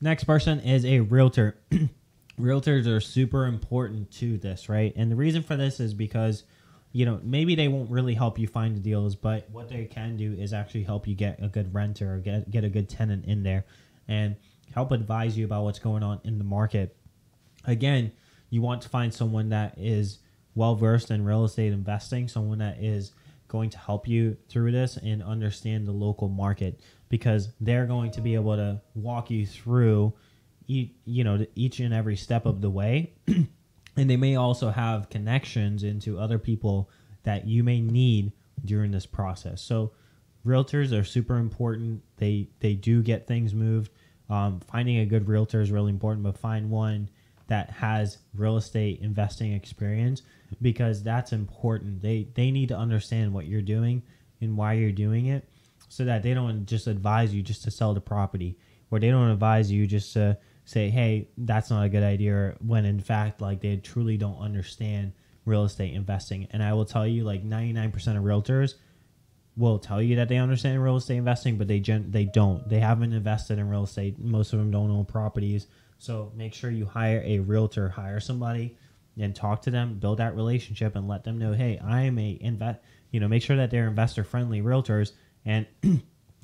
Next person is a realtor. Realtors are super important to this, right? And the reason for this is because, you know, maybe they won't really help you find the deals, but what they can do is actually help you get a good renter or get, get a good tenant in there and help advise you about what's going on in the market. Again, you want to find someone that is well versed in real estate investing, someone that is going to help you through this and understand the local market because they're going to be able to walk you through each, you know each and every step of the way. And they may also have connections into other people that you may need during this process. So realtors are super important. They they do get things moved. Um, finding a good realtor is really important but find one that has real estate investing experience because that's important. They they need to understand what you're doing and why you're doing it so that they don't just advise you just to sell the property or they don't advise you just to say hey that's not a good idea when in fact like they truly don't understand real estate investing. And i will tell you like 99% of realtors will tell you that they understand real estate investing but they gen- they don't. They haven't invested in real estate. Most of them don't own properties. So make sure you hire a realtor. Hire somebody and talk to them build that relationship and let them know hey i am a invest you know make sure that they're investor friendly realtors and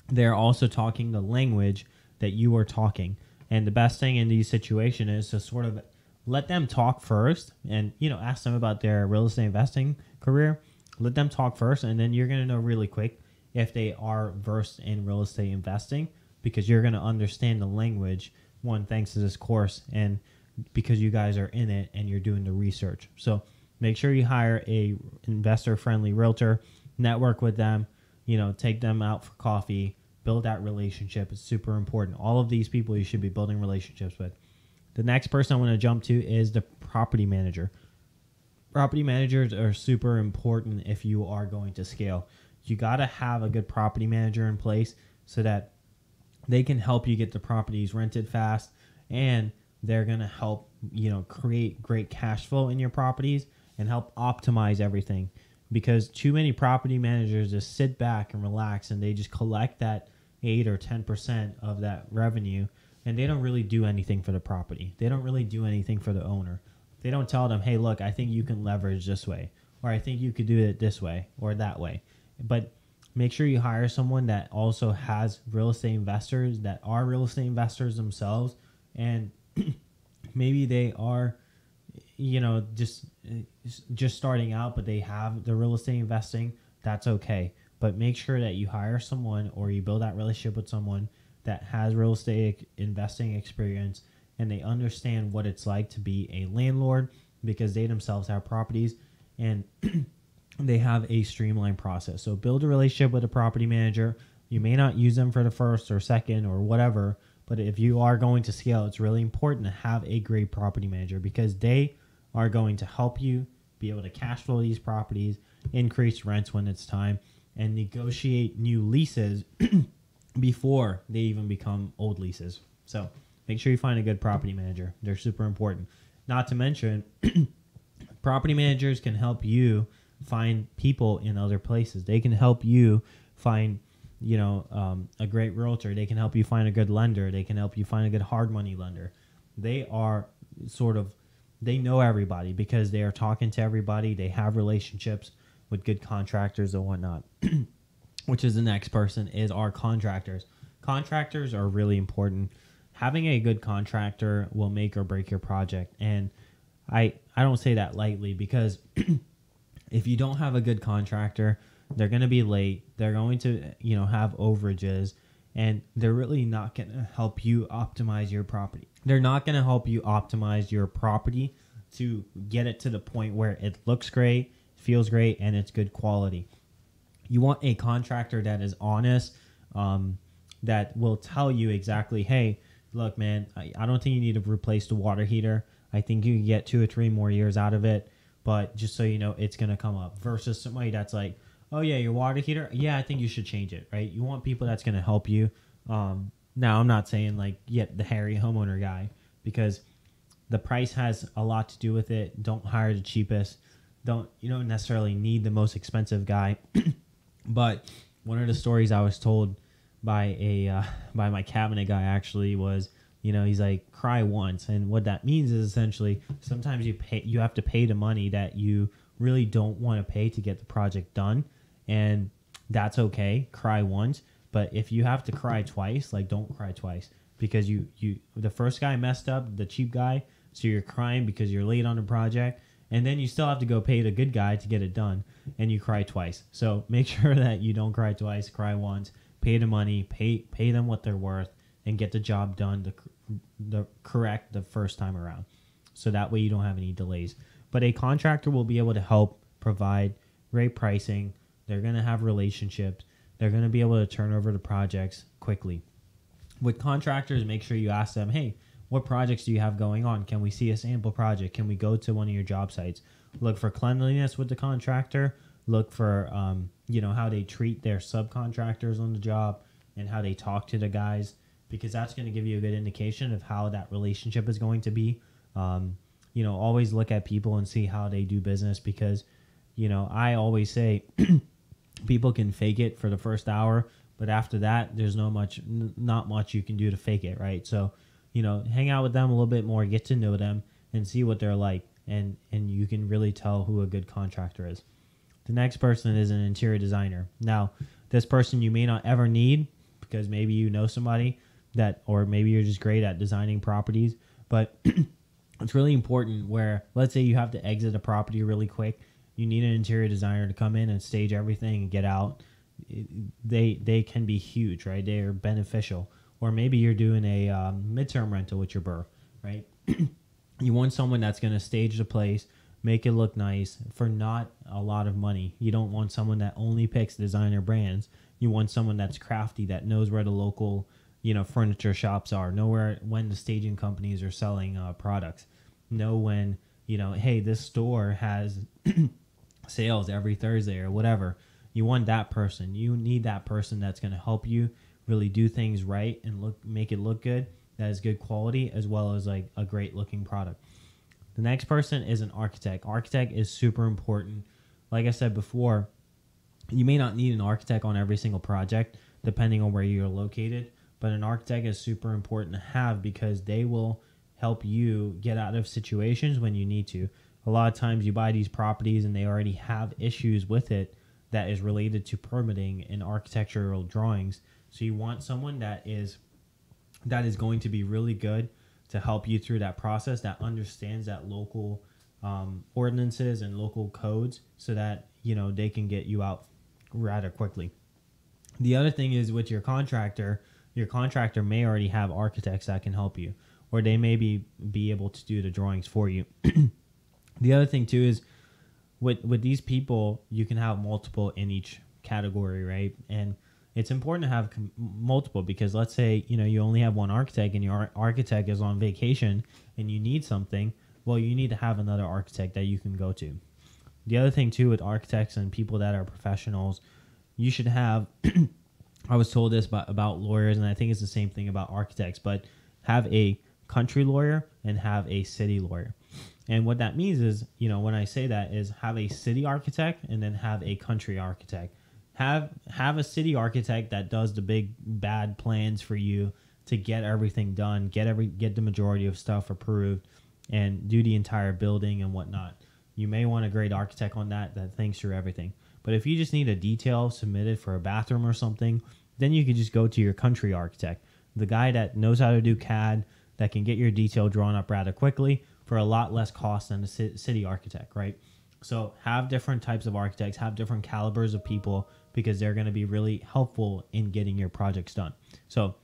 they're also talking the language that you are talking. And the best thing in these situations is to sort of let them talk first and, you know, ask them about their real estate investing career. Let them talk first, and then you're going to know really quick if they are versed in real estate investing because you're going to understand the language, one, thanks to this course, and because you guys are in it and you're doing the research. So make sure you hire a investor friendly realtor, network with them, you know, take them out for coffee, build that relationship. It's super important. All of these people you should be building relationships with. The next person I want to jump to is the property manager. Property managers are super important if you are going to scale. You got to have a good property manager in place so that they can help you get the properties rented fast and they're going to help, you know, create great cash flow in your properties and help optimize everything because too many property managers just sit back and relax and they just collect that 8 or 10% of that revenue and they don't really do anything for the property. They don't really do anything for the owner. They don't tell them, "Hey, look, I think you can leverage this way." Or I think you could do it this way or that way. But make sure you hire someone that also has real estate investors that are real estate investors themselves and maybe they are you know just just starting out but they have the real estate investing that's okay. But make sure that you hire someone or you build that relationship with someone that has real estate investing experience and they understand what it's like to be a landlord because they themselves have properties and they have a streamlined process. So build a relationship with a property manager. You may not use them for the first or second or whatever but if you are going to scale it's really important to have a great property manager because they are going to help you be able to cash flow these properties, increase rents when it's time, and negotiate new leases before they even become old leases. So make sure you find a good property manager. They're super important. Not to mention, property managers can help you find people in other places. They can help you find, you know, um, a great realtor. They can help you find a good lender. They can help you find a good hard money lender. They are sort of they know everybody because they are talking to everybody. They have relationships with good contractors and whatnot. Which is the next person is our contractors. Contractors are really important. Having a good contractor will make or break your project, and I I don't say that lightly because if you don't have a good contractor, they're going to be late. They're going to you know have overages, and they're really not going to help you optimize your property. They're not going to help you optimize your property to get it to the point where it looks great, feels great, and it's good quality. You want a contractor that is honest, um, that will tell you exactly, hey, look, man, I, I don't think you need to replace the water heater. I think you can get two or three more years out of it, but just so you know, it's going to come up. Versus somebody that's like, oh, yeah, your water heater, yeah, I think you should change it, right? You want people that's going to help you. Um, now, I'm not saying like get the Harry Homeowner guy because the price has a lot to do with it. Don't hire the cheapest. Don't you don't necessarily need the most expensive guy. but one of the stories I was told by a uh, by my cabinet guy actually was you know, he's like cry once, and what that means is essentially sometimes you pay you have to pay the money that you really don't want to pay to get the project done, and that's okay. Cry once, but if you have to cry twice, like don't cry twice because you you the first guy messed up, the cheap guy, so you're crying because you're late on the project, and then you still have to go pay the good guy to get it done, and you cry twice. So make sure that you don't cry twice, cry once, pay the money, pay pay them what they're worth, and get the job done the the correct the first time around. So that way you don't have any delays. But a contractor will be able to help provide great pricing. They're going to have relationships. They're going to be able to turn over the projects quickly. With contractors, make sure you ask them, hey, what projects do you have going on? Can we see a sample project? Can we go to one of your job sites? Look for cleanliness with the contractor. Look for, um, you know, how they treat their subcontractors on the job and how they talk to the guys because that's going to give you a good indication of how that relationship is going to be. Um, you know, always look at people and see how they do business because, you know, I always say people can fake it for the first hour, but after that, there's no much, n- not much you can do to fake it, right? So, you know, hang out with them a little bit more, get to know them, and see what they're like, and and you can really tell who a good contractor is. The next person is an interior designer. Now, this person you may not ever need because maybe you know somebody that, or maybe you're just great at designing properties, but it's really important where let's say you have to exit a property really quick you need an interior designer to come in and stage everything and get out they they can be huge right? They are beneficial. Or maybe you're doing a um, midterm rental with your BRRRR, right? You want someone that's going to stage the place make it look nice for not a lot of money. You don't want someone that only picks designer brands. You want someone that's crafty that knows where the local you know furniture shops are know where when the staging companies are selling uh, products. Know when you know hey this store has sales every thursday or whatever you want that person. You need that person that's going to help you really do things right and look make it look good that is good quality as well as like a great looking product. The next person is an architect. Architect is super important. Like i said before you may not need an architect on every single project depending on where you're located but an architect is super important to have because they will help you get out of situations when you need to. A lot of times you buy these properties and they already have issues with it that is related to permitting and architectural drawings. So you want someone that is that is going to be really good to help you through that process that understands that local um, ordinances and local codes so that you know they can get you out rather quickly. The other thing is with your contractor, your contractor may already have architects that can help you, or they may be, be able to do the drawings for you. the other thing too is with with these people, you can have multiple in each category, right? And it's important to have multiple because let's say you know you only have one architect and your ar- architect is on vacation and you need something well you need to have another architect that you can go to the other thing too with architects and people that are professionals you should have I was told this about, about lawyers, and I think it's the same thing about architects, but have a country lawyer and have a city lawyer. And what that means is, you know, when I say that is have a city architect and then have a country architect. Have have a city architect that does the big bad plans for you to get everything done, get every get the majority of stuff approved and do the entire building and whatnot. You may want a great architect on that that thinks through everything. But if you just need a detail submitted for a bathroom or something, then you can just go to your country architect, the guy that knows how to do CAD, that can get your detail drawn up rather quickly for a lot less cost than a city architect, right? So have different types of architects, have different calibers of people because they're going to be really helpful in getting your projects done. So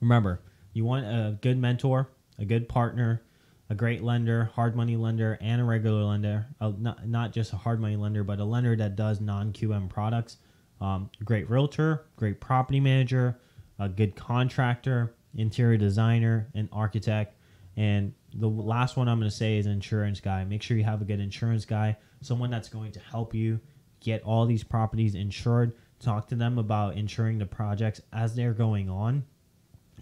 remember, you want a good mentor, a good partner, a great lender, hard money lender, and a regular lender. Uh, not, not just a hard money lender, but a lender that does non QM products. Um, great realtor, great property manager, a good contractor, interior designer, and architect. And the last one I'm going to say is insurance guy. Make sure you have a good insurance guy, someone that's going to help you get all these properties insured. Talk to them about insuring the projects as they're going on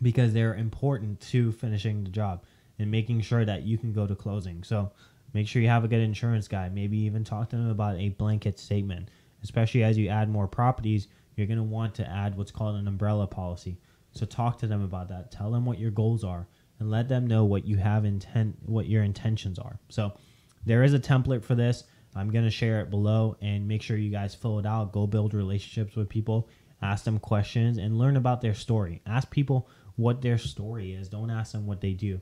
because they're important to finishing the job and making sure that you can go to closing. So make sure you have a good insurance guy. Maybe even talk to them about a blanket statement. Especially as you add more properties, you're going to want to add what's called an umbrella policy. So talk to them about that. Tell them what your goals are and let them know what you have intent what your intentions are. So there is a template for this. I'm going to share it below and make sure you guys fill it out. Go build relationships with people, ask them questions and learn about their story. Ask people what their story is. Don't ask them what they do.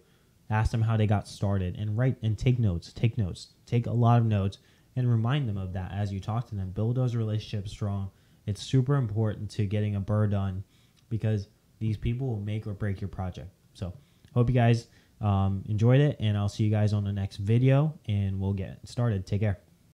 Ask them how they got started and write and take notes. Take notes. Take a lot of notes and remind them of that as you talk to them. Build those relationships strong. It's super important to getting a BRRRR done because these people will make or break your project. So, hope you guys um, enjoyed it, and I'll see you guys on the next video, and we'll get started. Take care.